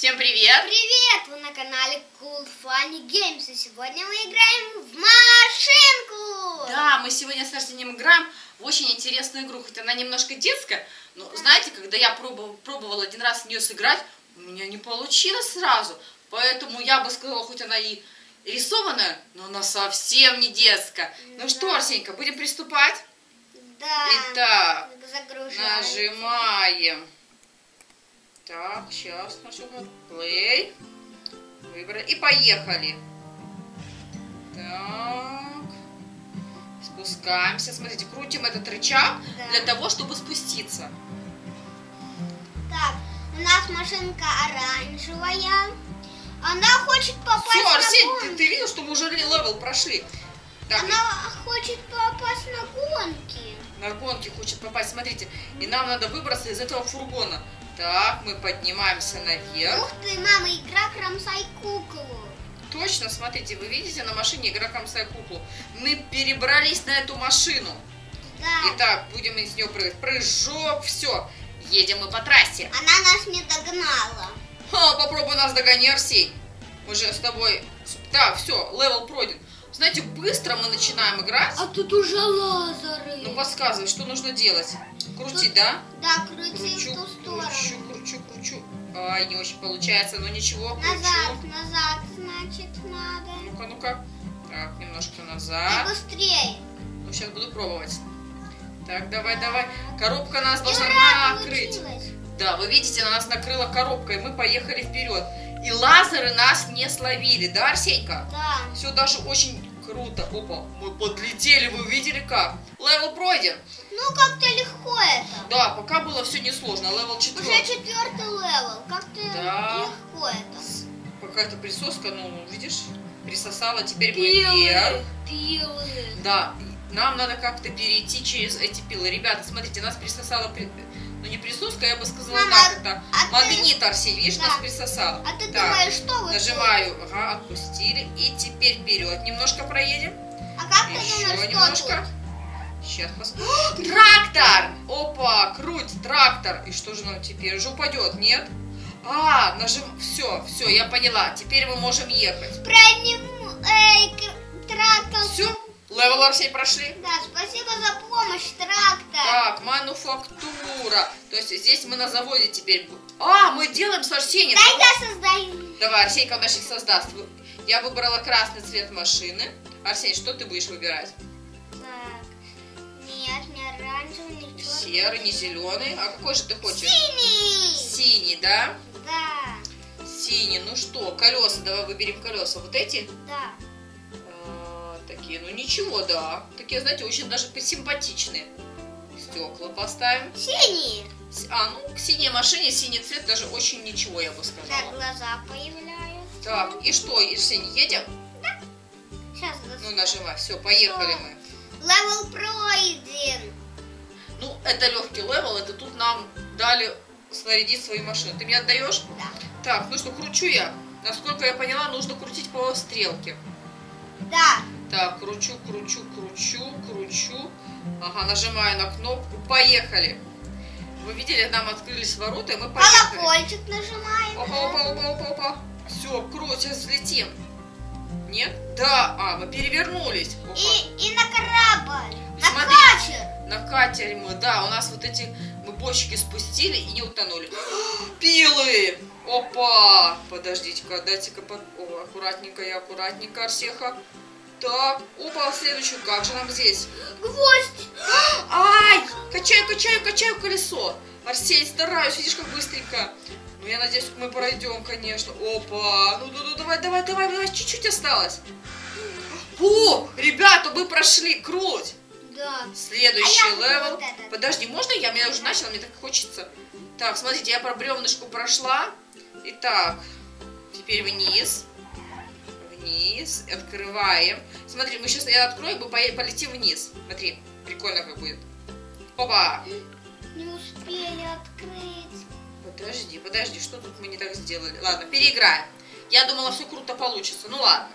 Всем привет! Привет! Вы на канале Cool Funny Games. И сегодня мы играем в машинку. Да, мы сегодня с Арсением играем в очень интересную игру. Хоть она немножко детская, но знаете, когда я пробовала, пробовала один раз в нее сыграть, у меня не получилось сразу. Поэтому я бы сказала, хоть она и рисованная, но она совсем не детская. Ну что, Арсенька, будем приступать? Да. Итак, Загружаем. нажимаем. Так, сейчас нажимаем play. Выбрали. И поехали. Так. Спускаемся. Смотрите, крутим этот рычаг Да. для того, чтобы спуститься. Так, у нас машинка оранжевая. Она хочет попасть Все, на Арсень, гонки. ты, ты видел, что мы уже level прошли? Так, Она хочет попасть на гонки. на гонки хочет попасть. Смотрите, и нам надо выбраться из этого фургона. Так, мы поднимаемся наверх. Ух ты, мама, игра кромсай куклу. Точно, смотрите, вы видите на машине игрокам свою куклу. Мы перебрались на эту машину. Да. Итак, будем из нее прыгать. Прыжок, все. Едем мы по трассе. Она нас не догнала. Ха, попробуй нас догони, Арсей. Мы же с тобой... Так, все, level пройден. Знаете, быстро мы начинаем играть. А тут уже лазеры. Ну, подсказывай, что нужно делать. Крутить, да? Да, крути Кручу, в ту сторону. кручу, кручу, кручу. Ай, не очень получается, но ничего, кручу. Назад, назад, значит, надо. Ну-ка, ну-ка. Так, немножко назад. быстрее. Ну, сейчас буду пробовать. Так, давай, давай. Коробка нас должна Ура, накрыть. получилось. Да, вы видите, на нас накрыла коробка, и мы поехали вперед. И лазеры нас не словили, да, Арсенька? Да. Все даже очень круто. Опа, мы подлетели, вы видели как? Level пройден. Ну, как-то легко это. Да, пока было все несложно. Level Уже четвертый. четвертый level. Как-то Да. легко это. Какая-то присоска, ну, видишь, присосала. Теперь мы вверх. пилы. Да, нам надо как-то перейти через эти пилы. Ребята, смотрите, нас присосала, при- ну не присоска, я бы сказала Мама, так, это а ты- магнит, Арсей, видишь, Да. нас присосало. А ты Так, думаешь, что вы... Нажимаю, ага, отпустили, и теперь вперед немножко проедем. А как ты Еще думаешь, что немножко. Сейчас посмотрим. Трактор! Опа, круть, трактор. И что же нам теперь? Уже упадет, нет? А, нажим... Все, все, я поняла. Теперь мы можем ехать. тут? Пройдем, эй, трактор. Все, level Арсей прошли. Да, спасибо за помощь, трактор. Так, мануфактура. То есть здесь мы на заводе теперь... А, мы делаем с Арсением. Дай я создаю. Давай, Арсенька у нас сейчас создаст. Я выбрала красный цвет машины. Арсений, что ты будешь выбирать? Так, нет, не оранжевый, Не черный. серый, не зеленый. А какой же ты хочешь? Синий. Синий, да? Да, Синий. Ну что, колеса, давай выберем колеса. Вот эти? да. Такие, ну ничего, да. Такие, знаете, очень даже симпатичные. Стекла поставим. Синий. С- А, ну, к синей машине синий цвет даже очень ничего, я бы Так, сказала. глаза появляются. Так, и что, Арсений, едем? Сейчас Ну, нажимай, все, поехали мы. Level пройден. Ну, это легкий level, это тут нам дали снарядить свои машины. Ты мне отдаешь? Да. Так, ну что, кручу я. Насколько я поняла, нужно крутить по стрелке. Да. Так, кручу, кручу, кручу, кручу. Ага, нажимаю на кнопку. Поехали. Вы видели, нам открылись ворота, и мы поехали. Колокольчик нажимаем. Опа, опа, опа, опа, опа. Все, круть, сейчас взлетим. Нет? Да, а, мы перевернулись. Опа. И, и на корабль. На Смотри. катер. На катере мы, да, у нас вот эти, мы бочки спустили и не утонули. Пилы! Опа! Подождите-ка, дайте-ка, под... О, аккуратненько и аккуратненько, Арсеха. Так, опа, следующую, как же нам здесь? Гвоздь. Ай! Качаю, качаю, качаю колесо. Арсей, стараюсь, видишь, как быстренько. Ну, я надеюсь, мы пройдем, конечно. Опа! Ну, ну, ну, давай, давай, давай, давай, чуть-чуть осталось. О, ребята, мы прошли, круть. Да. Следующий А level. вот этот. Подожди, можно я? Я уже начала, мне так хочется. Так, смотрите, я по бревнышку прошла. Итак, теперь вниз. Вниз. Открываем. Смотри, мы сейчас, я открою, мы полетим вниз. Смотри, прикольно как будет. Опа! Не успели открыть. Подожди, подожди, что тут мы не так сделали? Ладно, переиграем. Я думала, все круто получится. Ну ладно.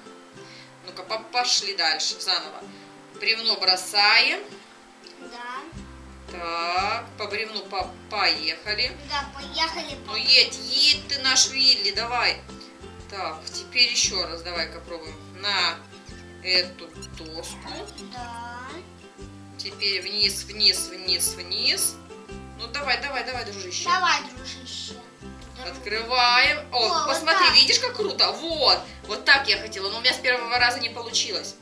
Ну-ка, по- пошли дальше, заново. Бревно бросаем. Да. Так, по бревну по поехали. Да, поехали. Ну едь, едь ты наш Вилли, давай. Так, теперь еще раз давай-ка пробуем. На эту доску. Да. Теперь вниз, вниз, вниз, вниз. Ну давай, давай, давай, дружище. Давай, дружище. Открываем. О, О, вот посмотри, так. видишь, как круто? Вот, вот так я хотела, но у меня с первого раза не получилось.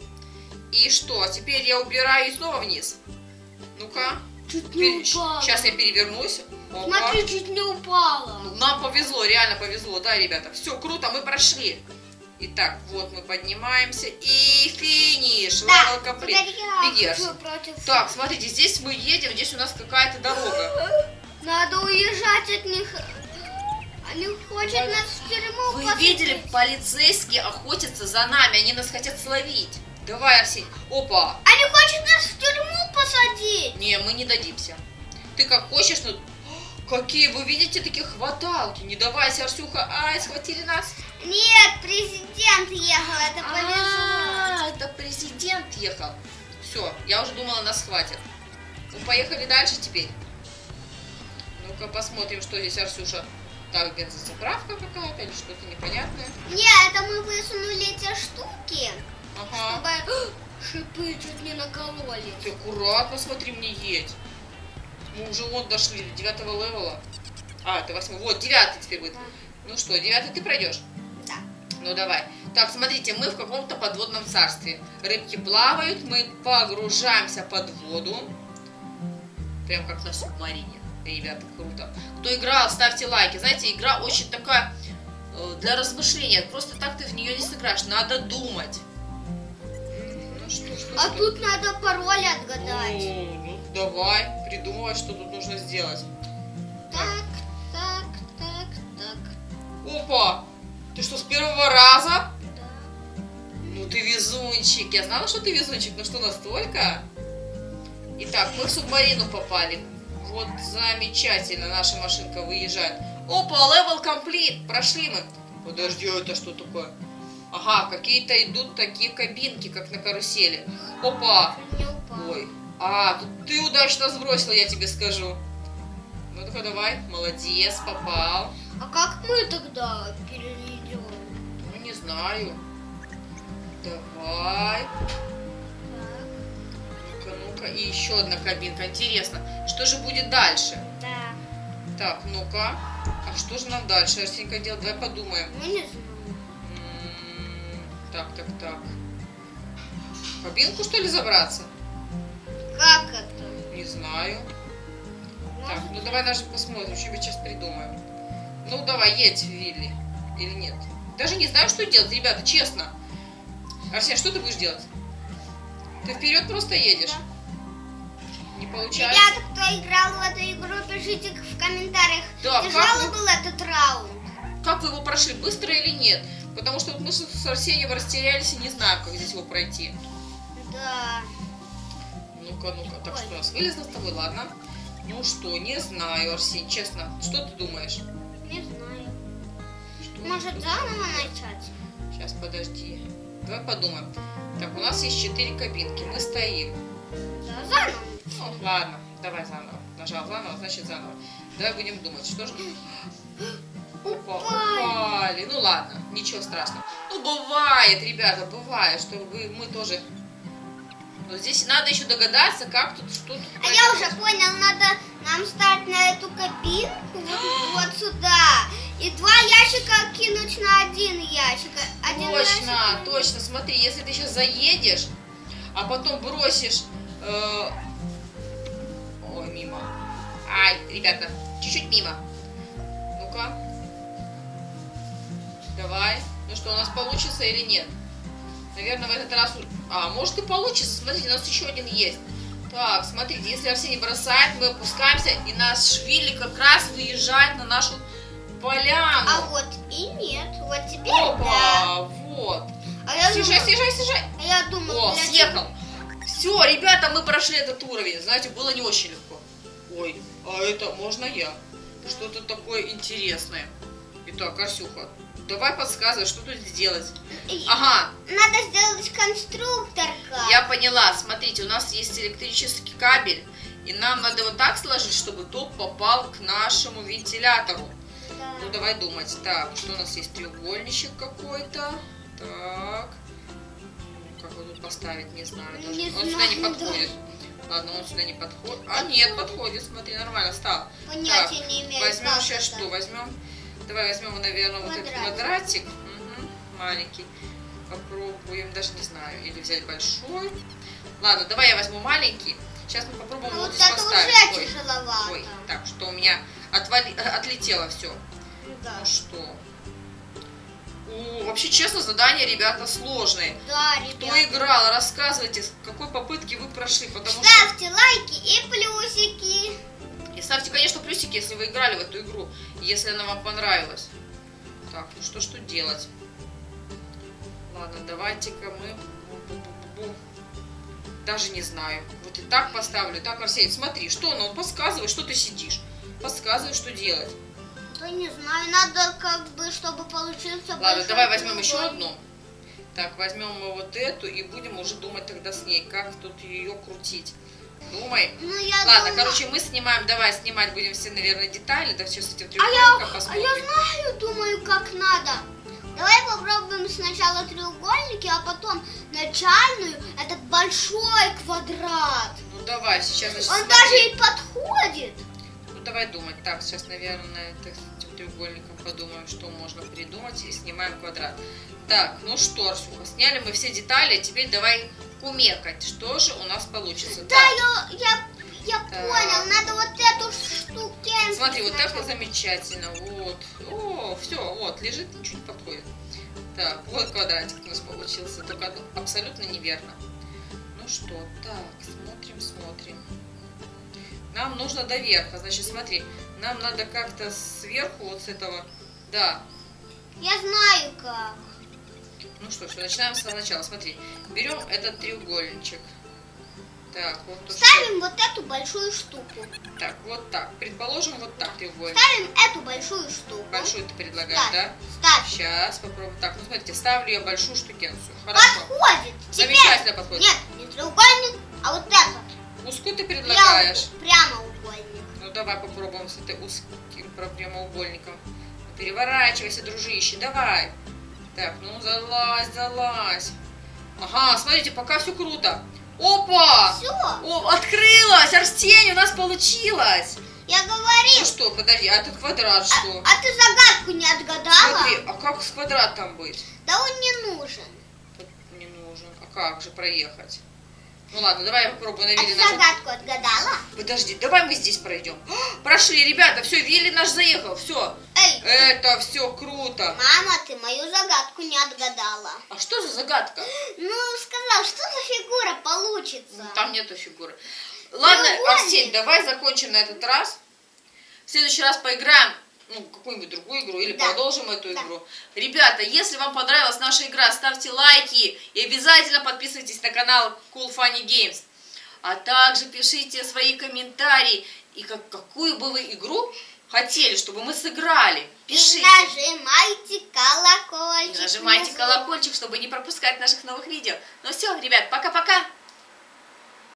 И что, теперь я убираю и снова вниз. Ну-ка. Сейчас я перевернусь. Смотри, чуть не упала. Ну, Нам повезло, реально повезло, да, ребята? Все, круто, мы прошли. Итак, вот мы поднимаемся и финиш. Да, хочу против... Так, смотрите, здесь мы едем, здесь у нас какая-то дорога. Надо уезжать от них. Они хотят нас в тюрьму Вы посадить. видели, полицейские охотятся за нами, они нас хотят словить. Давай, Арсений. Опа. Они хотят нас в тюрьму посадить. Не, мы не дадимся. Ты как хочешь, но... Какие, вы видите, такие хваталки. Не давайся, Арсюха. Ай, схватили нас. Нет, президент ехал, это повезло. А, это президент ехал. Все, я уже думала, нас хватит. Ну, поехали дальше теперь. Ну-ка посмотрим, что здесь, Арсюша. Так, бензозаправка какая-то или что-то непонятное. Нет, это мы высунули эти штуки, Ага. чтобы шипы чуть не накололи. Ты аккуратно, смотри, мне едь. Мы уже вот дошли до девятого левела. А, это восьмой. Вот, девятый теперь будет. Да. Ну что, девятый ты пройдешь? Да. Ну давай. Так, смотрите, мы в каком-то подводном царстве. Рыбки плавают, мы погружаемся под воду. Прям как на субмарине. Ребята, круто. Кто играл, ставьте лайки. Знаете, игра очень такая э, для размышления. Просто так ты в нее не сыграешь. Надо думать. Ну что, что, А что? тут надо пароль отгадать. Ну, ну, давай, придумывай, что тут нужно сделать. Так, так, так, так. Опа! Ты что, с первого раза? Да. Ну ты везунчик. Я знала, что ты везунчик, но что настолько? Итак, мы в субмарину попали. Вот замечательно, наша машинка выезжает. Опа, level complete, прошли мы. Подожди, это что такое? Ага, какие-то идут такие кабинки, как на карусели. Опа, а, тут ты удачно сбросил, я тебе скажу. Ну так давай, молодец, попал. А как мы тогда перейдем? Ну не знаю. Давай. Так, Ну-ка, ну-ка. И еще одна кабинка. Интересно, что же будет дальше? да. Так, ну-ка. А что же нам дальше, Арсенька, делать? Давай подумаем. Ну не знаю. М, Так, так, так. В кабинку, что ли, забраться? Как это? Не знаю. Так, Может, ну давай даже посмотрим, что-нибудь сейчас придумаем. Ну, давай, едь, Вилли. Или нет? Даже не знаю, что делать, ребята, честно. Арсен, что ты будешь делать? Ты вперед просто едешь? Не получается? Ребята, кто играл в эту игру, пишите в комментариях, Да, как тяжелый вы- был этот раунд. Как вы его прошли, быстро или нет? Потому что вот мы с Арсением растерялись и не знаем, как здесь его пройти. Да. Ну-ка, ну-ка. Так что у нас вылезло с тобой, ладно? Ну что, не знаю, Арсень, честно. Что ты думаешь? Не знаю. Что Может заново начать? Сейчас, подожди. Давай подумаем. Так, у нас есть четыре кабинки. Мы стоим. Да, заново. Ну, ладно, давай заново. Нажал заново, значит заново. Давай будем думать, что же... Опа, упали. Ну ладно, ничего страшного. Ну бывает, ребята, бывает, что вы, мы тоже... Но здесь надо еще догадаться, как тут, что тут А я уже происходит. понял, надо нам стать на эту кабинку вот, вот сюда. И два ящика кинуть на один ящик. Один Точно, ящик- точно. Смотри, если ты сейчас заедешь, а потом бросишь... э, Ой, мимо. Ай, ребята, чуть-чуть мимо. Ну-ка. Давай. Ну что, у нас получится или нет? Наверное, в этот раз... А, может и получится. Смотрите, у нас еще один есть. Так, смотрите, если Арсений бросает, мы опускаемся, и наш Вилли как раз выезжает на нашу поляну. А вот и нет. Вот теперь да. Опа, вот. А я Съезжай, думала, съезжай, съезжай. а я думала, О, съехал. Все, ребята, мы прошли этот уровень. Знаете, было не очень легко. Ой, а это можно я? Что-то такое интересное. Итак, Арсюха, давай подсказывай, что тут сделать. Ага, Надо сделать конструкторка. я поняла. Смотрите, у нас есть электрический кабель. И нам надо вот так сложить, чтобы топ попал к нашему вентилятору. Да. Ну, давай думать. Так, что у нас есть? Треугольничек какой-то. Так. Как его тут поставить, не знаю. даже. Не он сюда не знаю подходит. Ладно, он сюда не подходит. А, нет, подходит, смотри, нормально стал. Понятия Так, не имею. Возьмем сейчас что? Возьмем. Давай возьмем, наверное, вот этот Квадратик. квадратик. Мгм, маленький. Попробуем, даже не знаю. Или взять большой. Ладно, давай я возьму маленький. Сейчас мы попробуем А вот здесь это поставить. уже Ой, тяжеловато. ой, так, что у меня отвали... отлетело все. Да. Ну что? О, вообще, честно, задания, ребята, сложные. Да, Кто ребята. играл, рассказывайте, с какой попытки вы прошли, потому что... Ставьте лайки плюсики, если вы играли в эту игру, если она вам понравилась. Так, ну что ж тут делать? Ладно, давайте-ка мы... Бу-бу-бу-бу. Даже не знаю. Вот и так поставлю. Так, Арсений, смотри, что, ну подсказывай, что ты сидишь. Подсказывай, что делать. Да не знаю, надо как бы, чтобы получился Ладно, давай возьмем еще одну. Так, возьмем мы вот эту и будем уже думать тогда с ней, как тут ее крутить. Думай. Ну, я Ладно, думаю- короче, мы снимаем, давай снимать будем все, наверное, детали. Да сейчас с этим А треугольником я, а посмотрим. я знаю, думаю, как надо. Давай попробуем сначала треугольники, а потом начальную, этот большой квадрат. Ну давай, сейчас значит, Он смотри. даже и подходит. Ну давай думать. Так, сейчас, наверное, это с этим треугольником подумаем, что можно придумать и снимаем квадрат. Так, ну что, Арсюха, сняли мы все детали, теперь давай кумекать. Что же у нас получится? Да, Так, я, я, я понял, надо вот эту штуку. Смотри, вот так вот замечательно. Вот. О, все, вот, лежит, чуть подходит. Так, вот квадратик у нас получился, только абсолютно неверно. Ну что, так, смотрим, смотрим. Нам нужно до верха, значит, смотри, нам надо как-то сверху вот с этого, да. Я знаю как. Ну что, все, начинаем с начала, смотри. Берем этот треугольничек. Так, вот что- Ставим вот эту большую штуку. Так, вот так. Предположим, вот так треугольник. Ставим эту большую штуку. Большой ты предлагаешь, Ставь. да? Ставь. Сейчас попробуем. Так, ну смотрите, ставлю я большую штукенцию. Хорошо. Подходит. Теперь. Замечательно подходит. Нет, не треугольник, а вот этот. Узкую ты предлагаешь. Прямо, прямоугольник. Ну давай попробуем с этой узким прямоугольником. Переворачивайся, дружище, давай. Так, ну залазь, залазь. Ага, смотрите, пока все круто. Опа! Все. О, открылась! Арсений, у нас получилось! Я Ну говорил. что, подожди, а этот квадрат что? А ты загадку не отгадала? Смотри, а как с квадратом быть? Да он не нужен. Не нужен. А как же проехать? Ну ладно, давай я попробую на А ты Вилле нажать. загадку отгадала? Подожди, давай мы здесь пройдем. А, Прошли, ребята, все, Вилли наш заехал, все. Эй, Это все круто. мама, ты мою загадку не отгадала. А что за загадка? Ну, сказал, что за фигура получится? Там нету фигуры. Ладно, Треугольник. Арсень, давай закончим на этот раз. В следующий раз поиграем ну, какую-нибудь другую игру или Да. продолжим эту Да. игру. Ребята, если вам понравилась наша игра, ставьте лайки и обязательно подписывайтесь на канал Cool Funny Games. А также пишите свои комментарии и как, какую бы вы игру хотели, чтобы мы сыграли. И Пишите. нажимайте колокольчик. И нажимайте колокольчик, чтобы не пропускать наших новых видео. Ну все, ребят, пока-пока.